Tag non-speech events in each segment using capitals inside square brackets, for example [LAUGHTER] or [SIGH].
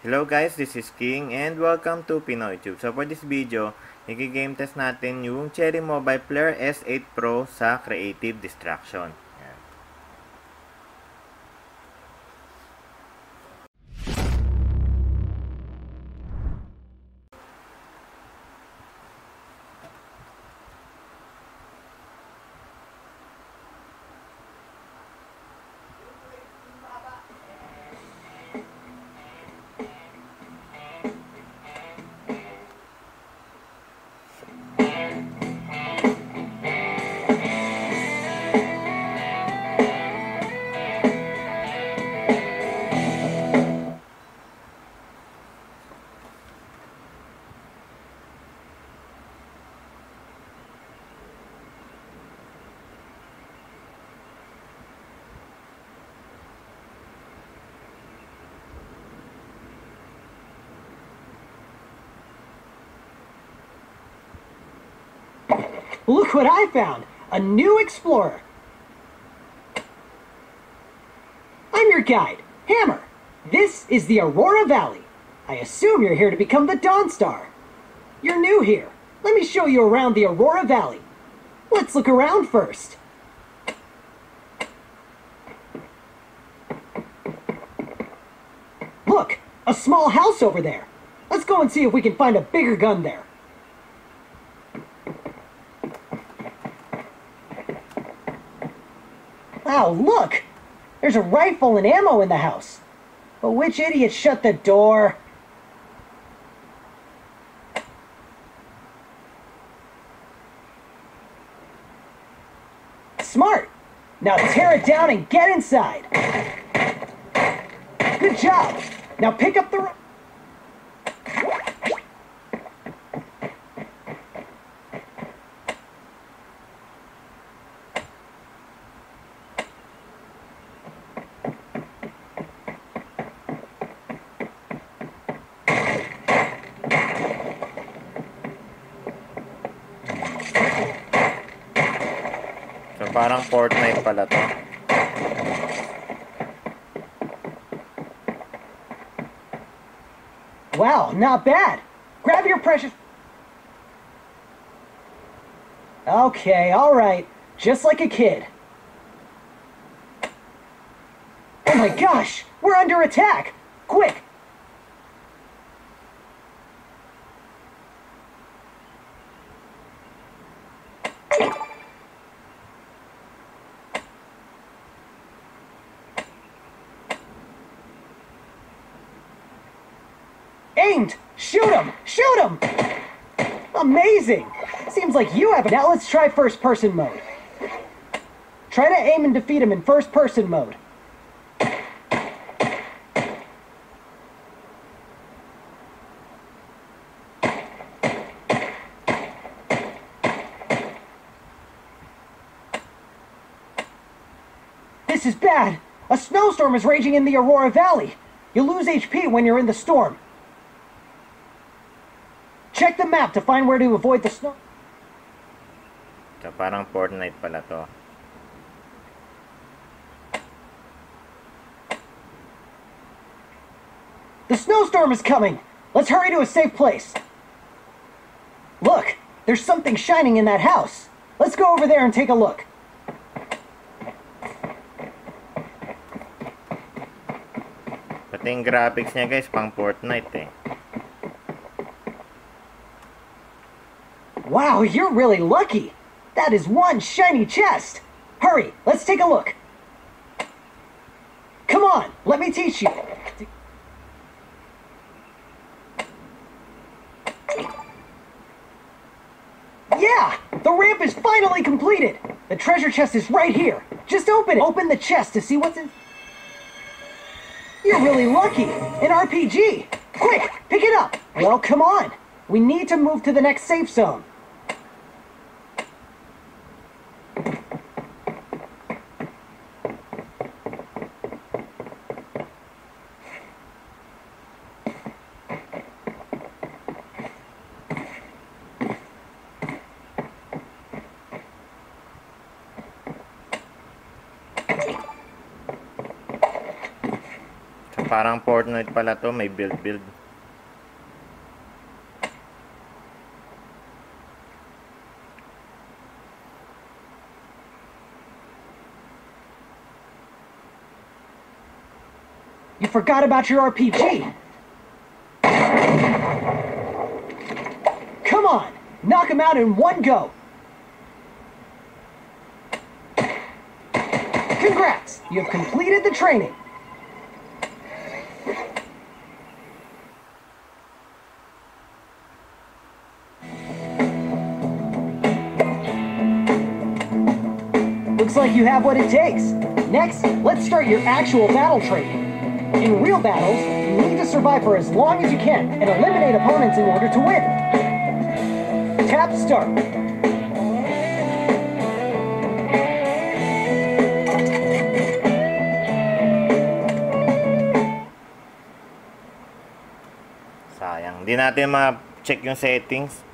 Hello guys, this is King and welcome to Pinoy Tube. So for this video, i-game test natin yung Cherry Mobile Player S8 Pro sa Creative Distraction. Look what I found! A new explorer! I'm your guide, Hammer. This is the Aurora Valley. I assume you're here to become the Dawn Star. You're new here. Let me show you around the Aurora Valley. Let's look around first. Look, a small house over there. Let's go and see if we can find a bigger gun there. Wow, look! There's a rifle and ammo in the house. But which idiot shut the door? Smart! Now tear it down and get inside. Good job! Now pick up the... ri- So parang Fortnite pala to. Wow, not bad. Grab your precious. Okay, alright. Just like a kid. Oh my gosh! We're under attack! Quick! Him! Amazing! Seems like you have it. Now let's try first person mode. Try to aim and defeat him in first person mode. This is bad! A snowstorm is raging in the Aurora Valley! You lose HP when you're in the storm. Check the map to find where to avoid the snow. So parang Fortnite pala to. The snowstorm is coming! Let's hurry to a safe place. Look, there's something shining in that house. Let's go over there and take a look. Pati yung graphics niya guys, pang Fortnite eh. Wow, you're really lucky. That is one shiny chest. Hurry, let's take a look. Come on, let me teach you. Yeah, the ramp is finally completed. The treasure chest is right here. Just open it. Open the chest to see what's in. You're really lucky. An RPG. Quick, pick it up. Well, come on. We need to move to the next safe zone. Parang Fortnite pala to, may build-build. You forgot about your RPG. Come on, knock him out in one go. Congrats, you have completed the training. Looks like you have what it takes. Next, let's start your actual battle training. In real battles, you need to survive for as long as you can and eliminate opponents in order to win. Tap start. Sayang. Hindi natin ma-check yung settings.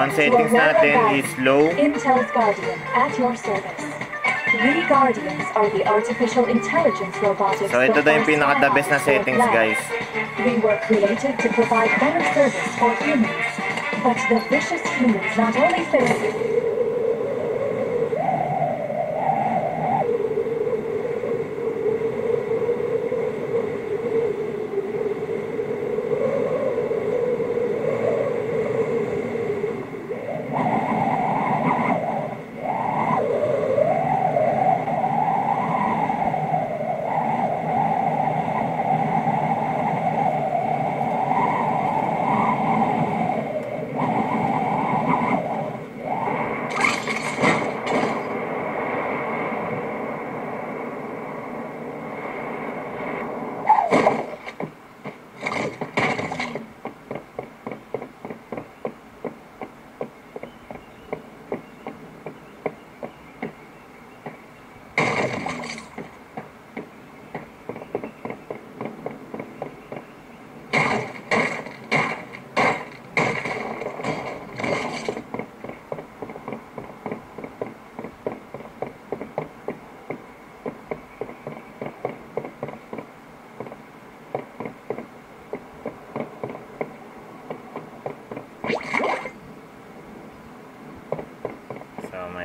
Welcome So, ang to settings natin is low. Intel's Guardian at your service. We Guardians are the artificial intelligence robotics. So, ito daw yung pinaka-the best na settings, guys. We were created to provide better service for humans. But the vicious humans not only fail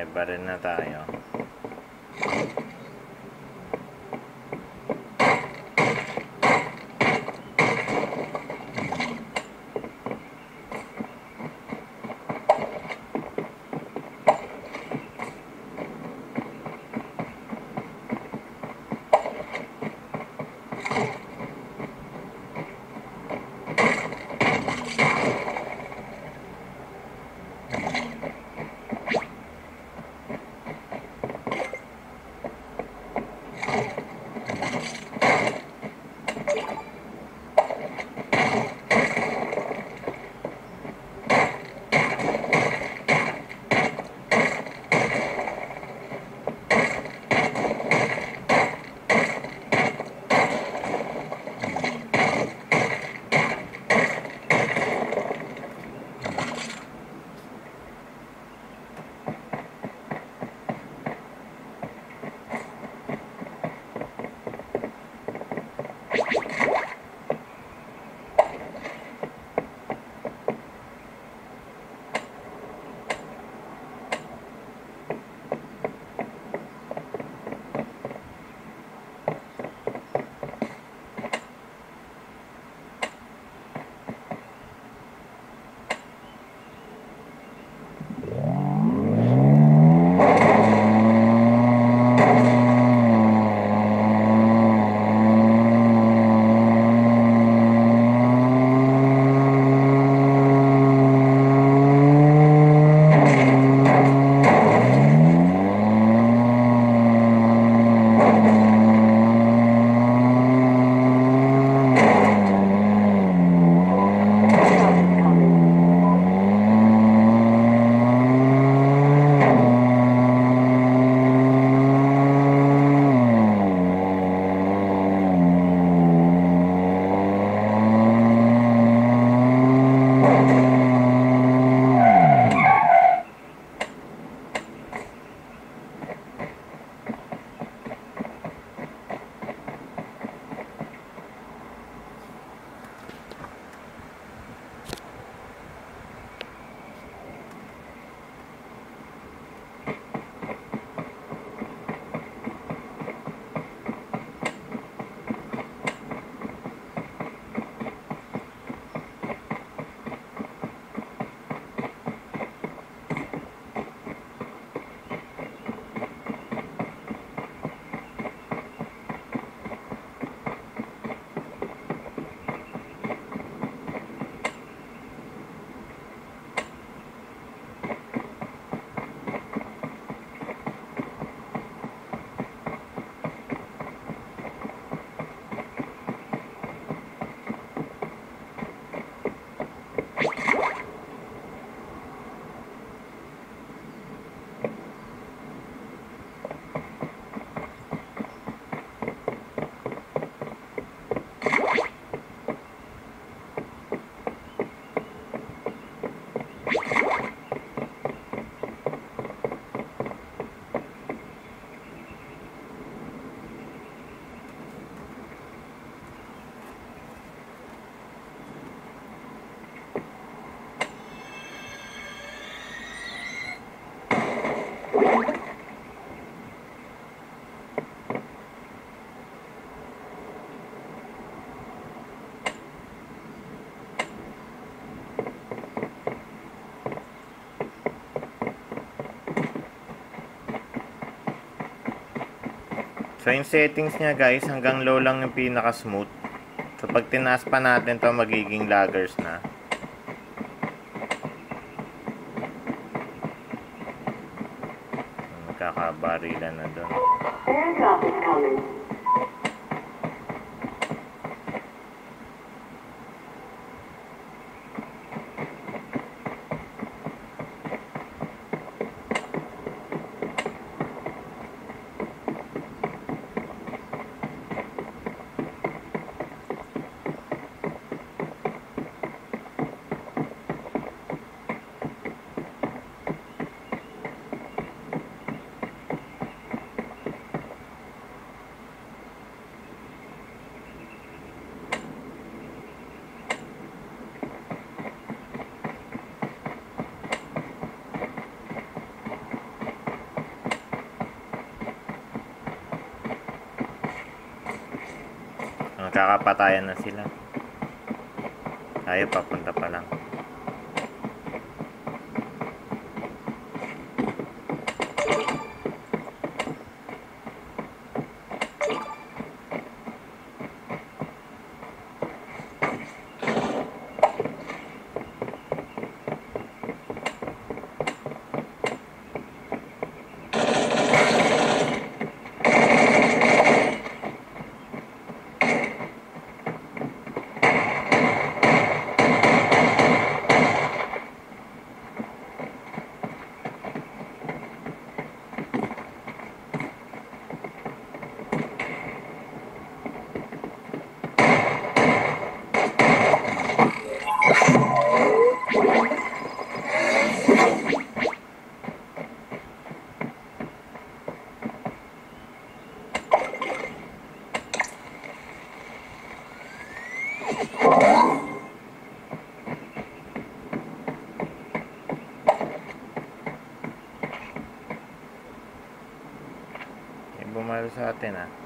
So, may baril na tayo. So, yung settings niya guys, hanggang low lang yung pinaka-smooth. So, pag tinaas pa natin to magiging laggers na. Magkakabarilan na doon. Airdrop is coming. Magkakapatayan na sila. Tayo papunta pa lang. May bumalo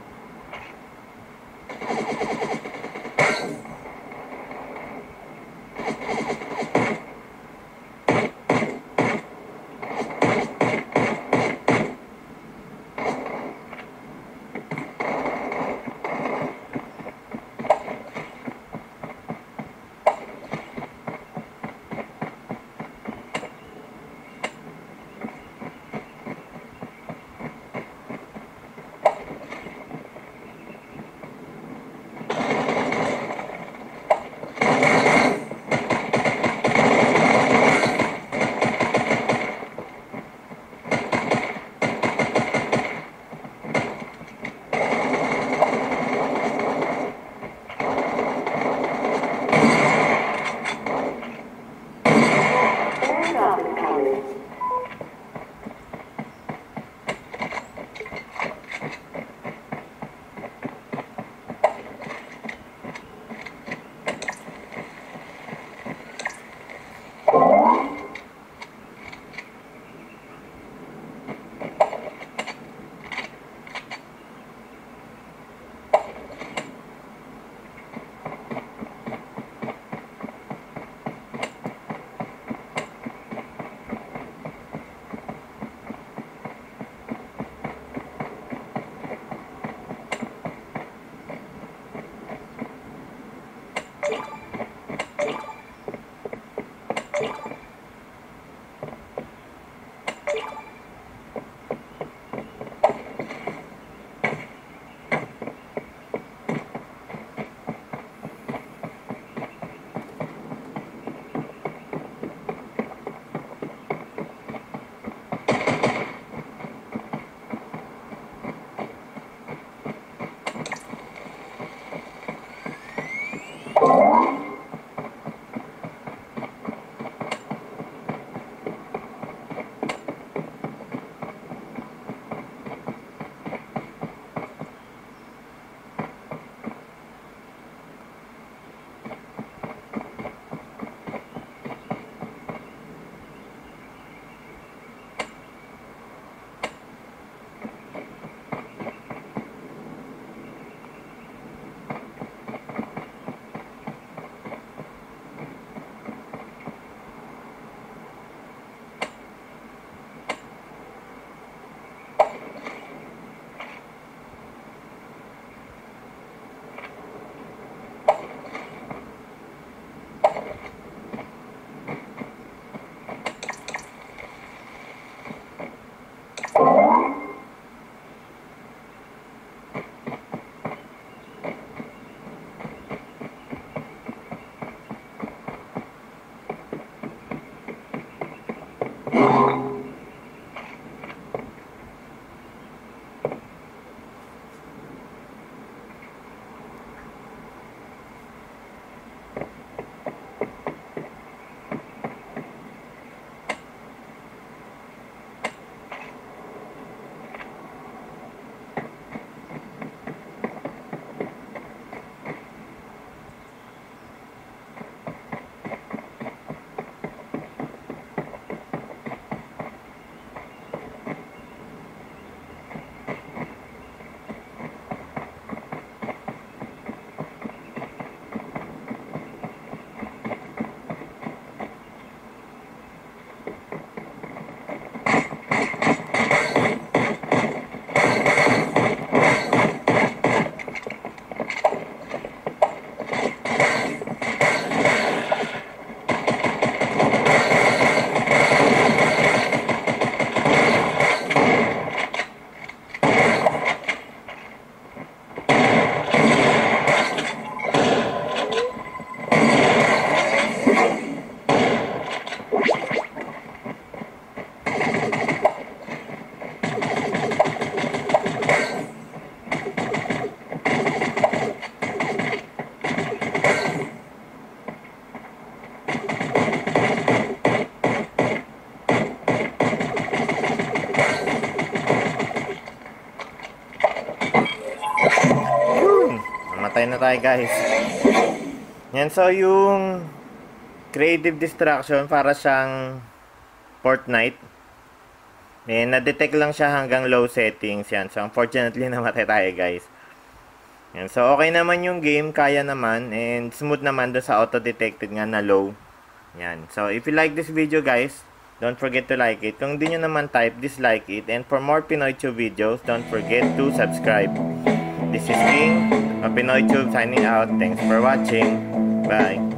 Hmm, namatay na tayo guys. Yan so yung creative distraction para siyang Fortnite. Eh, na-detect lang siya hanggang low settings yan. So unfortunately [LAUGHS] namatay tayo guys. Yan. So, okay naman yung game. Kaya naman. And smooth naman doon sa auto-detected nga na low. Yan. So, if you like this video guys, don't forget to like it. Kung di nyo naman type, dislike it. And for more Pinoy Tube videos, don't forget to subscribe. This is King of Pinoy Tube signing out. Thanks for watching. Bye.